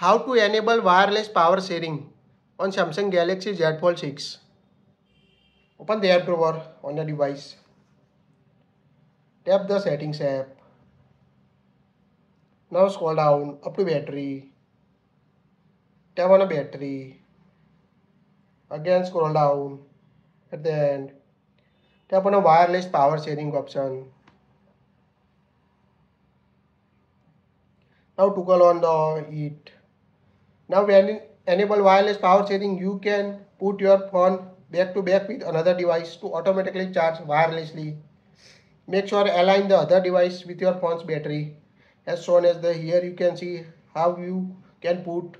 How to enable wireless power sharing on Samsung Galaxy Z Fold 6. Open the app drawer on your device. Tap the settings app. Now scroll down up to battery. Tap on a battery. Again scroll down at the end. Tap on a wireless power sharing option. Now toggle on the it. Now when enable wireless power sharing, you can put your phone back to back with another device to automatically charge wirelessly. Make sure align the other device with your phone's battery. As shown as the here you can see how you can put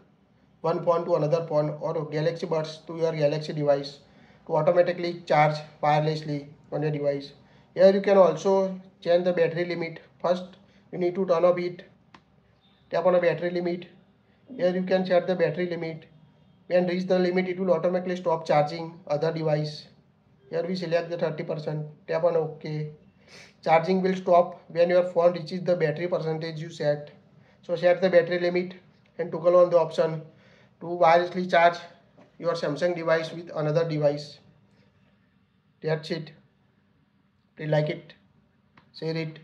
one phone to another phone or Galaxy Buds to your Galaxy device to automatically charge wirelessly on your device. Here you can also change the battery limit. First you need to turn off it. Tap on a battery limit here you can set the battery limit. When reach the limit, it will automatically stop charging other device. Here we select the 30%. Tap on OK. Charging will stop when your phone reaches the battery percentage you set. So set the battery limit and toggle on the option to wirelessly charge your Samsung device with another device. That's it. Like it, share it.